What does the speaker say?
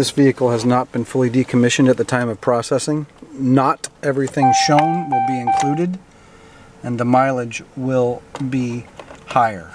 This vehicle has not been fully decommissioned at the time of processing. Not everything shown will be included and the mileage will be higher.